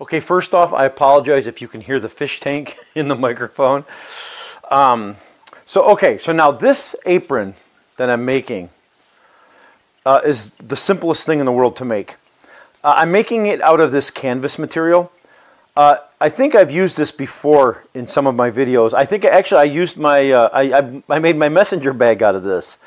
Okay, first off, I apologize if you can hear the fish tank in the microphone. Um, so, okay, so now this apron that I'm making uh, is the simplest thing in the world to make. Uh, I'm making it out of this canvas material. Uh, I think I've used this before in some of my videos. I think actually I used my, uh, I, I, I, made my messenger bag out of this.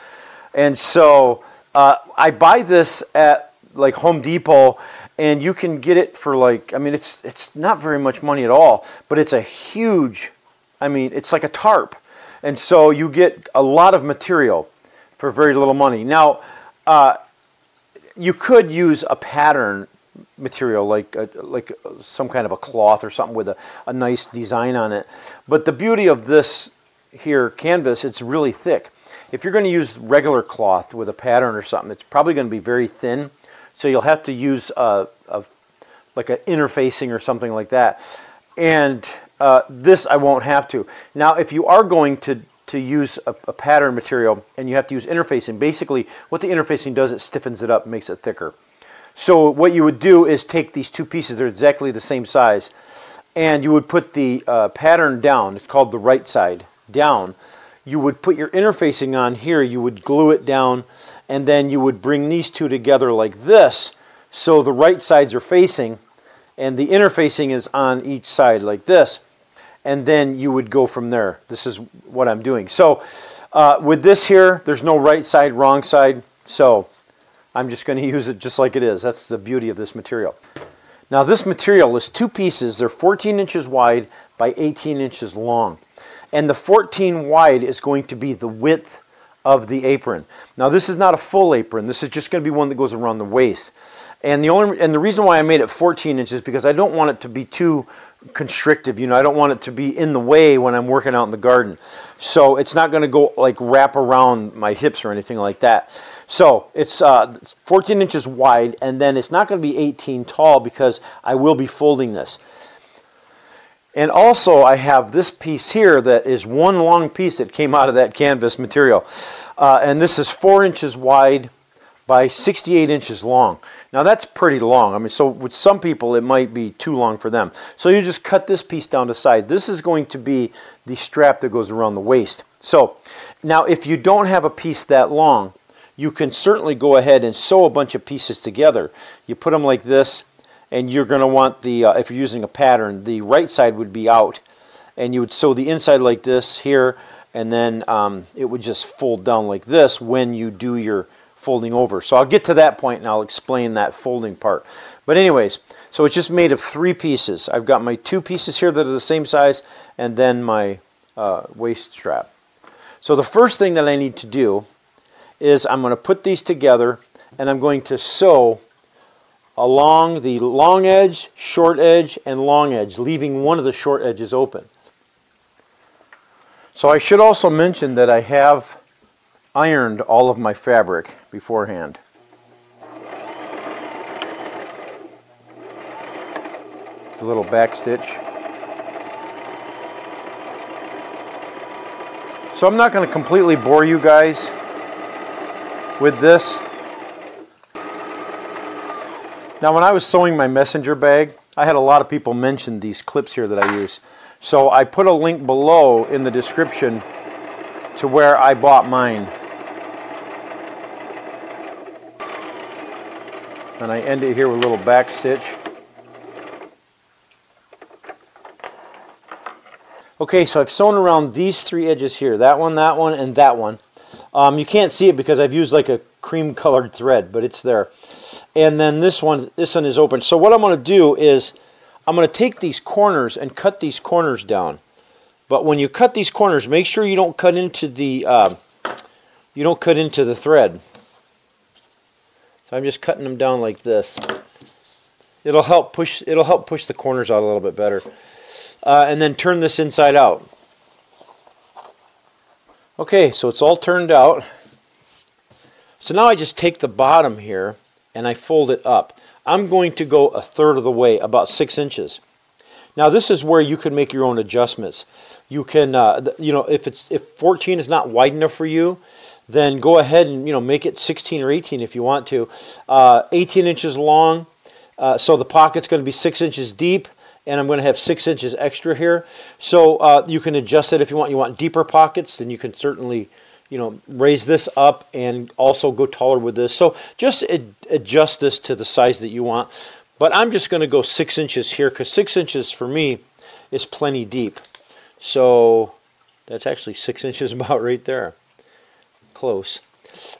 And so uh, I buy this at like Home Depot and you can get it for like, I mean, it's, it's not very much money at all, but it's a huge, I mean, it's like a tarp. And so you get a lot of material for very little money. Now, uh, you could use a pattern material like a, like some kind of a cloth or something with a, a nice design on it. But the beauty of this here canvas, it's really thick. If you're going to use regular cloth with a pattern or something, it's probably going to be very thin. So you'll have to use a, a like an interfacing or something like that. And uh, this I won't have to. Now, if you are going to to use a, a, pattern material and you have to use interfacing. Basically, what the interfacing does, it stiffens it up, makes it thicker. So what you would do is take these two pieces, they're exactly the same size, and you would put the uh, pattern down, it's called the right side, down. You would put your interfacing on here, you would glue it down, and then you would bring these two together like this, so the right sides are facing, and the interfacing is on each side like this and then you would go from there. This is what I'm doing. So uh, with this here, there's no right side, wrong side. So I'm just going to use it just like it is. That's the beauty of this material. Now this material is two pieces. They're 14 inches wide by 18 inches long. And the 14 wide is going to be the width of the apron. Now this is not a full apron. This is just going to be one that goes around the waist. And the only and the reason why I made it 14 inches because I don't want it to be too constrictive. You know, I don't want it to be in the way when I'm working out in the garden. So it's not going to go like wrap around my hips or anything like that. So it's, uh, 14 inches wide, and then it's not going to be 18 tall because I will be folding this. And also, I have this piece here that is one long piece that came out of that canvas material. Uh, and this is 4 inches wide by 68 inches long. Now that's pretty long. I mean, so with some people it might be too long for them. So you just cut this piece down to side. This is going to be the strap that goes around the waist. So now if you don't have a piece that long, you can certainly go ahead and sew a bunch of pieces together. You put them like this, and you're going to want the, uh, if you're using a pattern, the right side would be out, and you would sew the inside like this here, and then um, it would just fold down like this when you do your folding over. So I'll get to that point and I'll explain that folding part. But anyways, so it's just made of three pieces. I've got my two pieces here that are the same size and then my uh, waist strap. So the first thing that I need to do is I'm going to put these together and I'm going to sew along the long edge, short edge, and long edge, leaving one of the short edges open. So I should also mention that I have ironed all of my fabric beforehand. A little back stitch. So I'm not going to completely bore you guys with this. Now when I was sewing my messenger bag, I had a lot of people mention these clips here that I use. So I put a link below in the description to where I bought mine. and I end it here with a little back stitch. Okay, so I've sewn around these three edges here, that one, that one, and that one. Um, you can't see it because I've used like a cream colored thread, but it's there. And then this one, this one is open. So what I'm going to do is I'm going to take these corners and cut these corners down. But when you cut these corners, make sure you don't cut into the uh, you don't cut into the thread. So I'm just cutting them down like this. It'll help push it'll help push the corners out a little bit better. Uh, and then turn this inside out. Okay, so it's all turned out. So now I just take the bottom here and I fold it up. I'm going to go a third of the way, about six inches. Now this is where you can make your own adjustments. You can, uh, you know, if it's if 14 is not wide enough for you, then go ahead and you know make it 16 or 18 if you want to. Uh, 18 inches long. Uh, so the pocket's going to be six inches deep and I'm going to have six inches extra here. So uh, you can adjust it if you want. You want deeper pockets, then you can certainly you know raise this up and also go taller with this. So just ad adjust this to the size that you want. But I'm just going to go six inches here because six inches for me is plenty deep. So that's actually six inches about right there. Close.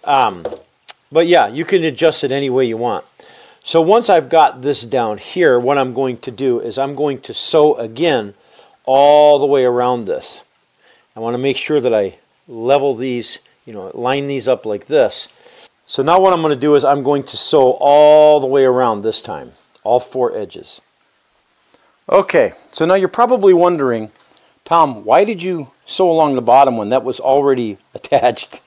Um, but yeah, you can adjust it any way you want. So once I've got this down here, what I'm going to do is I'm going to sew again all the way around this. I want to make sure that I level these, you know, line these up like this. So now what I'm going to do is I'm going to sew all the way around this time, all four edges. Okay, so now you're probably wondering, Tom, why did you sew along the bottom when that was already attached?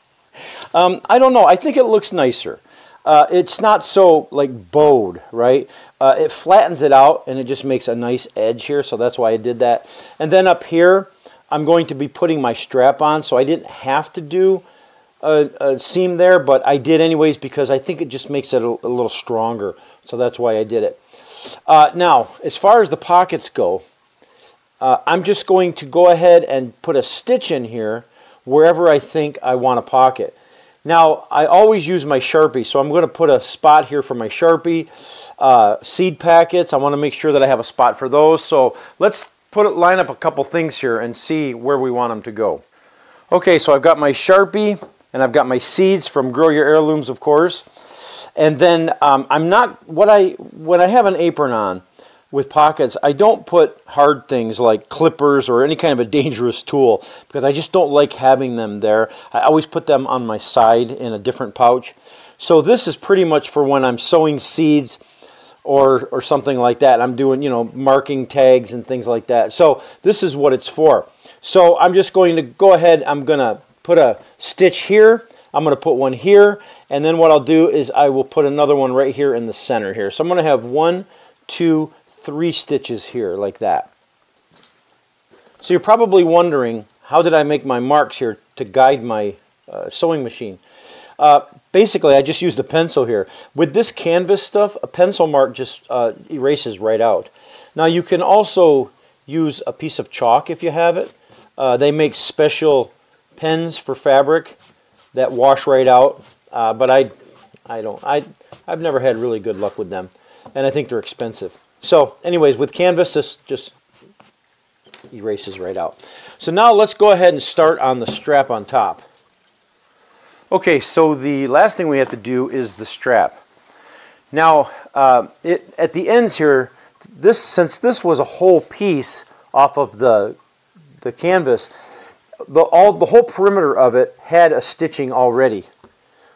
Um, I don't know. I think it looks nicer. Uh, it's not so like bowed, right? Uh, it flattens it out and it just makes a nice edge here, so that's why I did that. And then up here, I'm going to be putting my strap on, so I didn't have to do a, a seam there, but I did anyways because I think it just makes it a, a little stronger, so that's why I did it. Uh, now, as far as the pockets go, uh, I'm just going to go ahead and put a stitch in here wherever I think I want a pocket. Now, I always use my Sharpie, so I'm going to put a spot here for my Sharpie. Uh, seed packets, I want to make sure that I have a spot for those. So let's put it, line up a couple things here and see where we want them to go. Okay, so I've got my Sharpie and I've got my seeds from Grow Your Heirlooms, of course. And then um, I'm not, what I, when I have an apron on, with pockets, I don't put hard things like clippers or any kind of a dangerous tool because I just don't like having them there. I always put them on my side in a different pouch. So this is pretty much for when I'm sowing seeds or, or something like that. I'm doing, you know, marking tags and things like that. So this is what it's for. So I'm just going to go ahead, I'm going to put a stitch here. I'm going to put one here. And then what I'll do is I will put another one right here in the center here. So I'm going to have one, two, three stitches here like that. So you're probably wondering, how did I make my marks here to guide my uh, sewing machine? Uh, basically, I just used a pencil here. With this canvas stuff, a pencil mark just uh, erases right out. Now you can also use a piece of chalk if you have it. Uh, they make special pens for fabric that wash right out, uh, but I, I don't. I, I've never had really good luck with them, and I think they're expensive. So anyways, with canvas, this just erases right out. So now let's go ahead and start on the strap on top. Okay, so the last thing we have to do is the strap. Now, uh, it, at the ends here, this since this was a whole piece off of the the canvas, the all the whole perimeter of it had a stitching already,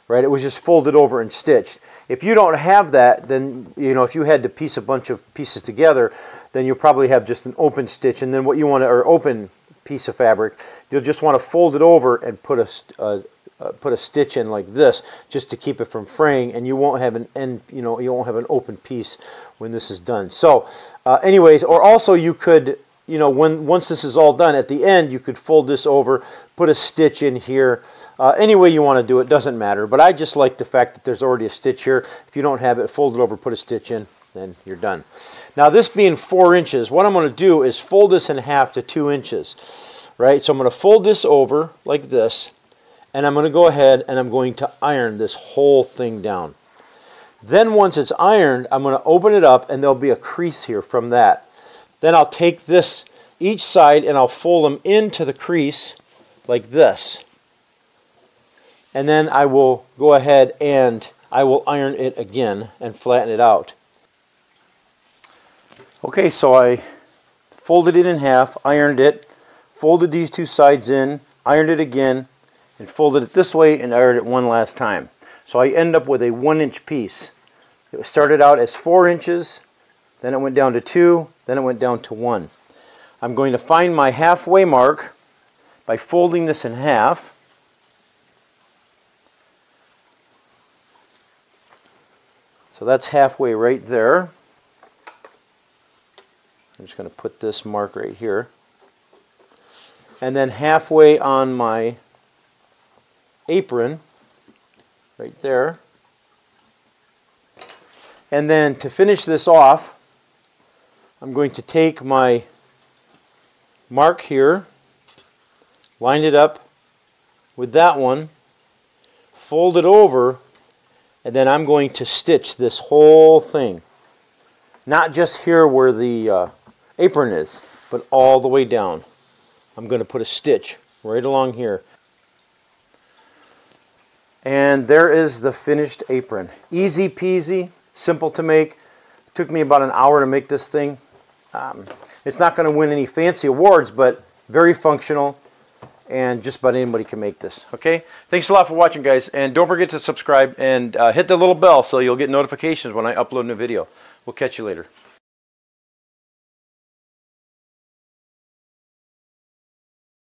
right? It was just folded over and stitched. If you don't have that, then, you know, if you had to piece a bunch of pieces together, then you'll probably have just an open stitch. And then what you want to, or open piece of fabric, you'll just want to fold it over and put a, uh, uh, put a stitch in like this just to keep it from fraying and you won't have an end you know you won't have an open piece when this is done so uh, anyways or also you could you know when once this is all done at the end you could fold this over put a stitch in here uh, any way you want to do it doesn't matter, but I just like the fact that there's already a stitch here. If you don't have it, fold it over, put a stitch in, then you're done. Now this being four inches, what I'm going to do is fold this in half to two inches, right? So I'm going to fold this over like this, and I'm going to go ahead and I'm going to iron this whole thing down. Then once it's ironed, I'm going to open it up and there'll be a crease here from that. Then I'll take this each side and I'll fold them into the crease like this and then I will go ahead and I will iron it again and flatten it out. Okay, so I folded it in half, ironed it, folded these two sides in, ironed it again, and folded it this way and ironed it one last time. So I end up with a one inch piece. It started out as four inches, then it went down to two, then it went down to one. I'm going to find my halfway mark by folding this in half So that's halfway right there. I'm just going to put this mark right here. And then halfway on my apron, right there. And then to finish this off, I'm going to take my mark here, line it up with that one, fold it over, and then I'm going to stitch this whole thing. Not just here where the uh, apron is, but all the way down. I'm going to put a stitch right along here. And there is the finished apron. Easy peasy, simple to make. Took me about an hour to make this thing. Um, it's not going to win any fancy awards, but very functional and just about anybody can make this. Okay, thanks a lot for watching, guys, and don't forget to subscribe and uh, hit the little bell so you'll get notifications when I upload a new video. We'll catch you later.